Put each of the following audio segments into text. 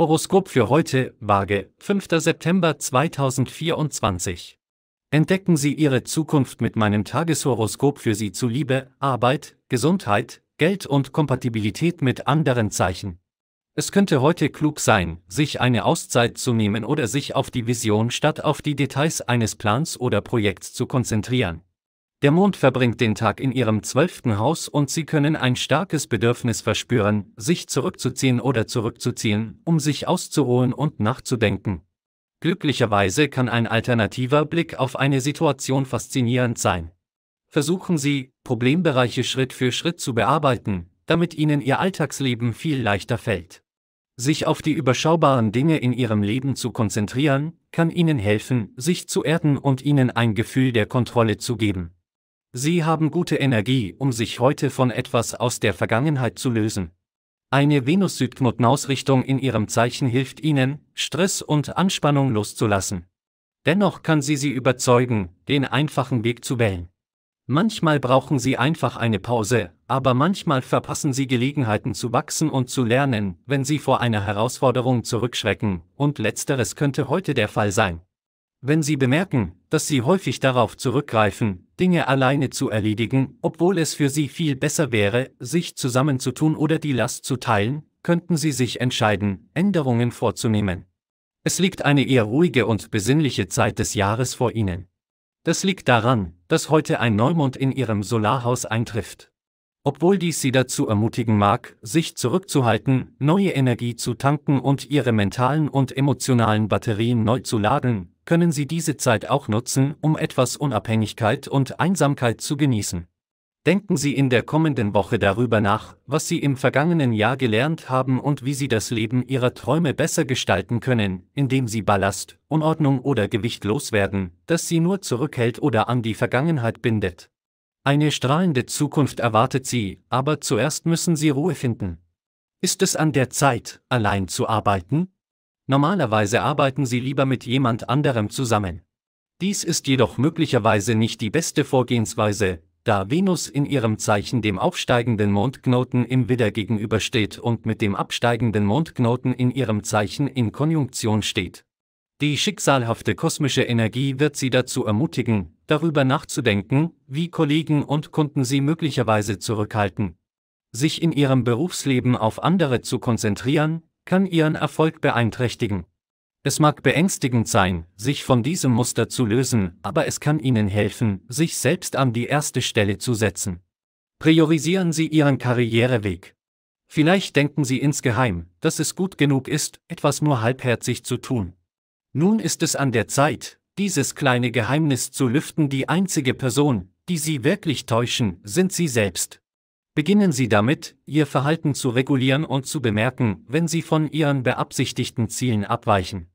Horoskop für heute, Waage, 5. September 2024. Entdecken Sie Ihre Zukunft mit meinem Tageshoroskop für Sie zu Liebe, Arbeit, Gesundheit, Geld und Kompatibilität mit anderen Zeichen. Es könnte heute klug sein, sich eine Auszeit zu nehmen oder sich auf die Vision statt auf die Details eines Plans oder Projekts zu konzentrieren. Der Mond verbringt den Tag in ihrem zwölften Haus und Sie können ein starkes Bedürfnis verspüren, sich zurückzuziehen oder zurückzuziehen, um sich auszuruhen und nachzudenken. Glücklicherweise kann ein alternativer Blick auf eine Situation faszinierend sein. Versuchen Sie, Problembereiche Schritt für Schritt zu bearbeiten, damit Ihnen Ihr Alltagsleben viel leichter fällt. Sich auf die überschaubaren Dinge in Ihrem Leben zu konzentrieren, kann Ihnen helfen, sich zu erden und Ihnen ein Gefühl der Kontrolle zu geben. Sie haben gute Energie, um sich heute von etwas aus der Vergangenheit zu lösen. Eine Venus-Südknotenausrichtung in ihrem Zeichen hilft Ihnen, Stress und Anspannung loszulassen. Dennoch kann sie Sie überzeugen, den einfachen Weg zu wählen. Manchmal brauchen Sie einfach eine Pause, aber manchmal verpassen Sie Gelegenheiten zu wachsen und zu lernen, wenn Sie vor einer Herausforderung zurückschrecken, und letzteres könnte heute der Fall sein. Wenn Sie bemerken, dass Sie häufig darauf zurückgreifen, Dinge alleine zu erledigen, obwohl es für Sie viel besser wäre, sich zusammenzutun oder die Last zu teilen, könnten Sie sich entscheiden, Änderungen vorzunehmen. Es liegt eine eher ruhige und besinnliche Zeit des Jahres vor Ihnen. Das liegt daran, dass heute ein Neumond in Ihrem Solarhaus eintrifft. Obwohl dies Sie dazu ermutigen mag, sich zurückzuhalten, neue Energie zu tanken und Ihre mentalen und emotionalen Batterien neu zu laden, können Sie diese Zeit auch nutzen, um etwas Unabhängigkeit und Einsamkeit zu genießen. Denken Sie in der kommenden Woche darüber nach, was Sie im vergangenen Jahr gelernt haben und wie Sie das Leben Ihrer Träume besser gestalten können, indem Sie Ballast, Unordnung oder Gewicht loswerden, das Sie nur zurückhält oder an die Vergangenheit bindet. Eine strahlende Zukunft erwartet Sie, aber zuerst müssen Sie Ruhe finden. Ist es an der Zeit, allein zu arbeiten? Normalerweise arbeiten sie lieber mit jemand anderem zusammen. Dies ist jedoch möglicherweise nicht die beste Vorgehensweise, da Venus in ihrem Zeichen dem aufsteigenden Mondknoten im Widder gegenübersteht und mit dem absteigenden Mondknoten in ihrem Zeichen in Konjunktion steht. Die schicksalhafte kosmische Energie wird sie dazu ermutigen, darüber nachzudenken, wie Kollegen und Kunden sie möglicherweise zurückhalten. Sich in ihrem Berufsleben auf andere zu konzentrieren, kann ihren Erfolg beeinträchtigen. Es mag beängstigend sein, sich von diesem Muster zu lösen, aber es kann Ihnen helfen, sich selbst an die erste Stelle zu setzen. Priorisieren Sie Ihren Karriereweg. Vielleicht denken Sie insgeheim, dass es gut genug ist, etwas nur halbherzig zu tun. Nun ist es an der Zeit, dieses kleine Geheimnis zu lüften. Die einzige Person, die Sie wirklich täuschen, sind Sie selbst. Beginnen Sie damit, Ihr Verhalten zu regulieren und zu bemerken, wenn Sie von Ihren beabsichtigten Zielen abweichen.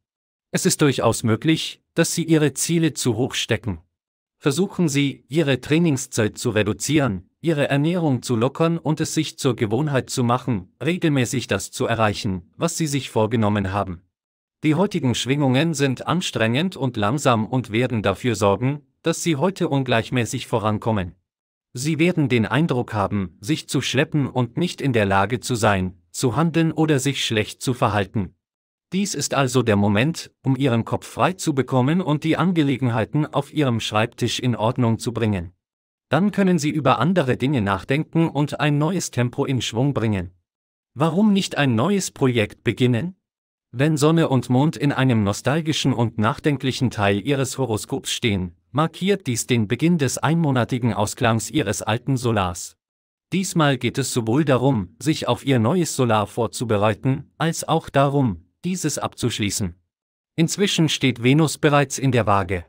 Es ist durchaus möglich, dass Sie Ihre Ziele zu hoch stecken. Versuchen Sie, Ihre Trainingszeit zu reduzieren, Ihre Ernährung zu lockern und es sich zur Gewohnheit zu machen, regelmäßig das zu erreichen, was Sie sich vorgenommen haben. Die heutigen Schwingungen sind anstrengend und langsam und werden dafür sorgen, dass Sie heute ungleichmäßig vorankommen. Sie werden den Eindruck haben, sich zu schleppen und nicht in der Lage zu sein, zu handeln oder sich schlecht zu verhalten. Dies ist also der Moment, um Ihren Kopf frei zu bekommen und die Angelegenheiten auf Ihrem Schreibtisch in Ordnung zu bringen. Dann können Sie über andere Dinge nachdenken und ein neues Tempo in Schwung bringen. Warum nicht ein neues Projekt beginnen? Wenn Sonne und Mond in einem nostalgischen und nachdenklichen Teil Ihres Horoskops stehen, markiert dies den Beginn des einmonatigen Ausklangs Ihres alten Solars. Diesmal geht es sowohl darum, sich auf Ihr neues Solar vorzubereiten, als auch darum, dieses abzuschließen. Inzwischen steht Venus bereits in der Waage.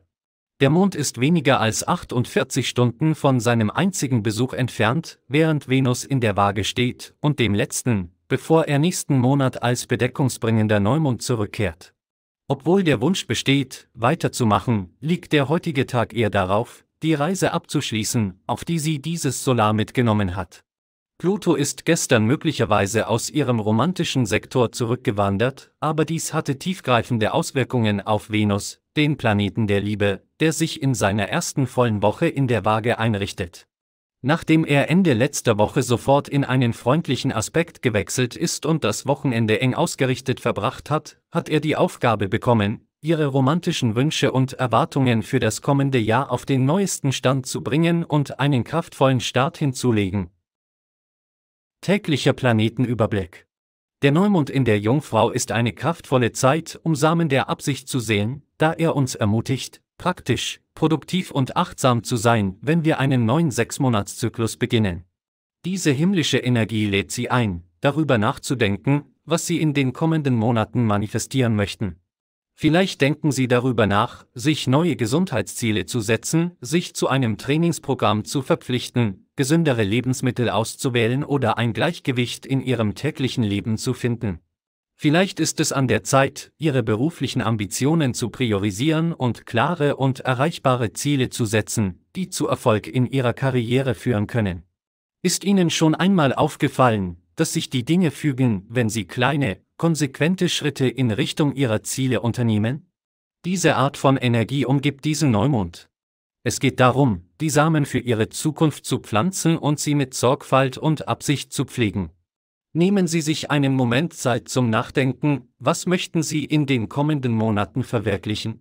Der Mond ist weniger als 48 Stunden von seinem einzigen Besuch entfernt, während Venus in der Waage steht und dem letzten, bevor er nächsten Monat als bedeckungsbringender Neumond zurückkehrt. Obwohl der Wunsch besteht, weiterzumachen, liegt der heutige Tag eher darauf, die Reise abzuschließen, auf die sie dieses Solar mitgenommen hat. Pluto ist gestern möglicherweise aus ihrem romantischen Sektor zurückgewandert, aber dies hatte tiefgreifende Auswirkungen auf Venus, den Planeten der Liebe, der sich in seiner ersten vollen Woche in der Waage einrichtet. Nachdem er Ende letzter Woche sofort in einen freundlichen Aspekt gewechselt ist und das Wochenende eng ausgerichtet verbracht hat, hat er die Aufgabe bekommen, ihre romantischen Wünsche und Erwartungen für das kommende Jahr auf den neuesten Stand zu bringen und einen kraftvollen Start hinzulegen. Täglicher Planetenüberblick Der Neumond in der Jungfrau ist eine kraftvolle Zeit, um Samen der Absicht zu sehen, da er uns ermutigt, praktisch, produktiv und achtsam zu sein, wenn wir einen neuen Sechsmonatszyklus beginnen. Diese himmlische Energie lädt Sie ein, darüber nachzudenken, was Sie in den kommenden Monaten manifestieren möchten. Vielleicht denken Sie darüber nach, sich neue Gesundheitsziele zu setzen, sich zu einem Trainingsprogramm zu verpflichten, gesündere Lebensmittel auszuwählen oder ein Gleichgewicht in Ihrem täglichen Leben zu finden. Vielleicht ist es an der Zeit, Ihre beruflichen Ambitionen zu priorisieren und klare und erreichbare Ziele zu setzen, die zu Erfolg in Ihrer Karriere führen können. Ist Ihnen schon einmal aufgefallen, dass sich die Dinge fügen, wenn Sie kleine, konsequente Schritte in Richtung ihrer Ziele unternehmen? Diese Art von Energie umgibt diesen Neumond. Es geht darum, die Samen für ihre Zukunft zu pflanzen und sie mit Sorgfalt und Absicht zu pflegen. Nehmen Sie sich einen Moment Zeit zum Nachdenken, was möchten Sie in den kommenden Monaten verwirklichen?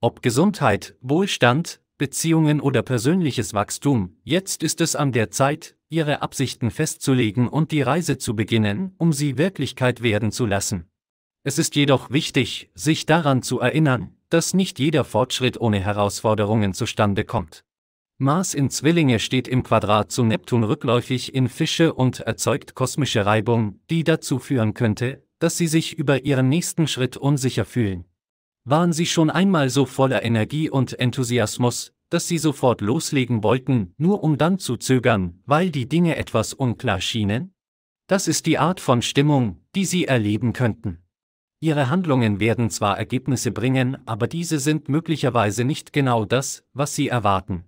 Ob Gesundheit, Wohlstand, Beziehungen oder persönliches Wachstum, jetzt ist es an der Zeit, ihre Absichten festzulegen und die Reise zu beginnen, um sie Wirklichkeit werden zu lassen. Es ist jedoch wichtig, sich daran zu erinnern, dass nicht jeder Fortschritt ohne Herausforderungen zustande kommt. Mars in Zwillinge steht im Quadrat zu Neptun rückläufig in Fische und erzeugt kosmische Reibung, die dazu führen könnte, dass sie sich über ihren nächsten Schritt unsicher fühlen. Waren sie schon einmal so voller Energie und Enthusiasmus, dass sie sofort loslegen wollten, nur um dann zu zögern, weil die Dinge etwas unklar schienen? Das ist die Art von Stimmung, die sie erleben könnten. Ihre Handlungen werden zwar Ergebnisse bringen, aber diese sind möglicherweise nicht genau das, was sie erwarten.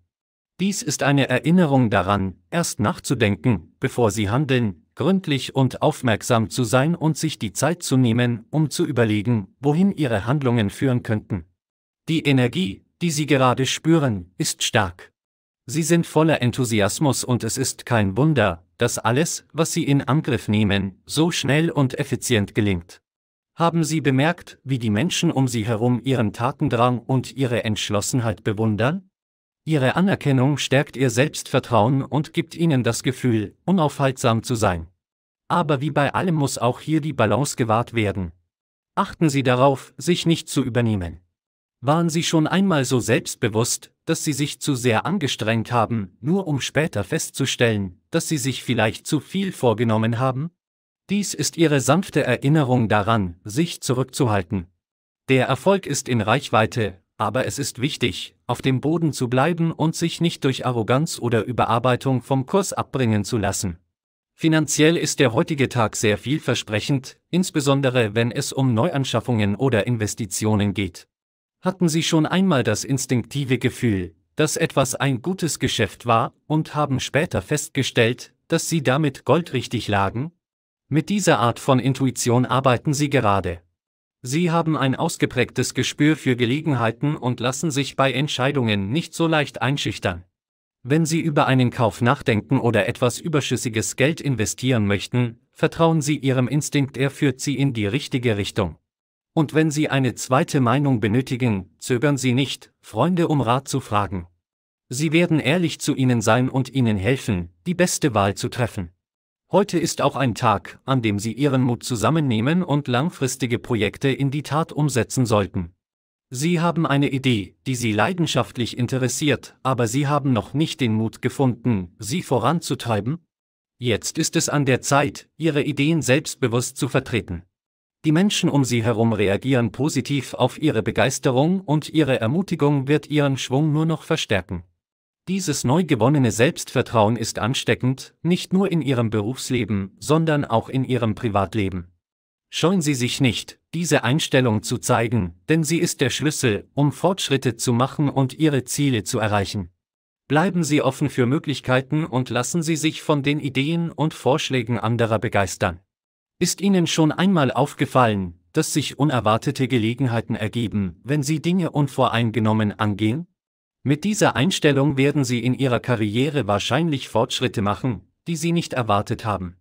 Dies ist eine Erinnerung daran, erst nachzudenken, bevor sie handeln, gründlich und aufmerksam zu sein und sich die Zeit zu nehmen, um zu überlegen, wohin ihre Handlungen führen könnten. Die Energie, die Sie gerade spüren, ist stark. Sie sind voller Enthusiasmus und es ist kein Wunder, dass alles, was Sie in Angriff nehmen, so schnell und effizient gelingt. Haben Sie bemerkt, wie die Menschen um Sie herum Ihren Tatendrang und Ihre Entschlossenheit bewundern? Ihre Anerkennung stärkt Ihr Selbstvertrauen und gibt Ihnen das Gefühl, unaufhaltsam zu sein. Aber wie bei allem muss auch hier die Balance gewahrt werden. Achten Sie darauf, sich nicht zu übernehmen. Waren Sie schon einmal so selbstbewusst, dass Sie sich zu sehr angestrengt haben, nur um später festzustellen, dass Sie sich vielleicht zu viel vorgenommen haben? Dies ist Ihre sanfte Erinnerung daran, sich zurückzuhalten. Der Erfolg ist in Reichweite, aber es ist wichtig, auf dem Boden zu bleiben und sich nicht durch Arroganz oder Überarbeitung vom Kurs abbringen zu lassen. Finanziell ist der heutige Tag sehr vielversprechend, insbesondere wenn es um Neuanschaffungen oder Investitionen geht. Hatten Sie schon einmal das instinktive Gefühl, dass etwas ein gutes Geschäft war, und haben später festgestellt, dass Sie damit goldrichtig lagen? Mit dieser Art von Intuition arbeiten Sie gerade. Sie haben ein ausgeprägtes Gespür für Gelegenheiten und lassen sich bei Entscheidungen nicht so leicht einschüchtern. Wenn Sie über einen Kauf nachdenken oder etwas überschüssiges Geld investieren möchten, vertrauen Sie Ihrem Instinkt, er führt Sie in die richtige Richtung. Und wenn Sie eine zweite Meinung benötigen, zögern Sie nicht, Freunde um Rat zu fragen. Sie werden ehrlich zu Ihnen sein und Ihnen helfen, die beste Wahl zu treffen. Heute ist auch ein Tag, an dem Sie Ihren Mut zusammennehmen und langfristige Projekte in die Tat umsetzen sollten. Sie haben eine Idee, die Sie leidenschaftlich interessiert, aber Sie haben noch nicht den Mut gefunden, sie voranzutreiben? Jetzt ist es an der Zeit, Ihre Ideen selbstbewusst zu vertreten. Die Menschen um sie herum reagieren positiv auf ihre Begeisterung und ihre Ermutigung wird ihren Schwung nur noch verstärken. Dieses neu gewonnene Selbstvertrauen ist ansteckend, nicht nur in ihrem Berufsleben, sondern auch in ihrem Privatleben. Scheuen Sie sich nicht, diese Einstellung zu zeigen, denn sie ist der Schlüssel, um Fortschritte zu machen und Ihre Ziele zu erreichen. Bleiben Sie offen für Möglichkeiten und lassen Sie sich von den Ideen und Vorschlägen anderer begeistern. Ist Ihnen schon einmal aufgefallen, dass sich unerwartete Gelegenheiten ergeben, wenn Sie Dinge unvoreingenommen angehen? Mit dieser Einstellung werden Sie in Ihrer Karriere wahrscheinlich Fortschritte machen, die Sie nicht erwartet haben.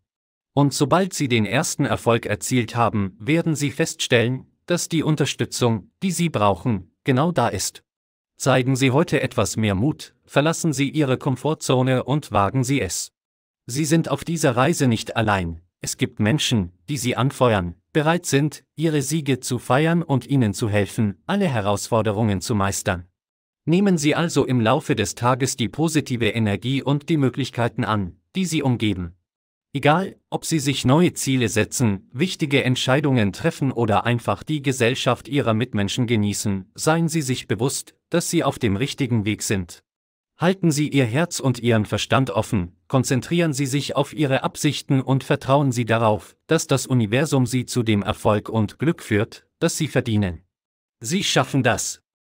Und sobald Sie den ersten Erfolg erzielt haben, werden Sie feststellen, dass die Unterstützung, die Sie brauchen, genau da ist. Zeigen Sie heute etwas mehr Mut, verlassen Sie Ihre Komfortzone und wagen Sie es. Sie sind auf dieser Reise nicht allein, es gibt Menschen, die Sie anfeuern, bereit sind, Ihre Siege zu feiern und Ihnen zu helfen, alle Herausforderungen zu meistern. Nehmen Sie also im Laufe des Tages die positive Energie und die Möglichkeiten an, die Sie umgeben. Egal, ob Sie sich neue Ziele setzen, wichtige Entscheidungen treffen oder einfach die Gesellschaft Ihrer Mitmenschen genießen, seien Sie sich bewusst, dass Sie auf dem richtigen Weg sind. Halten Sie Ihr Herz und Ihren Verstand offen, konzentrieren Sie sich auf Ihre Absichten und vertrauen Sie darauf, dass das Universum Sie zu dem Erfolg und Glück führt, das Sie verdienen. Sie schaffen das.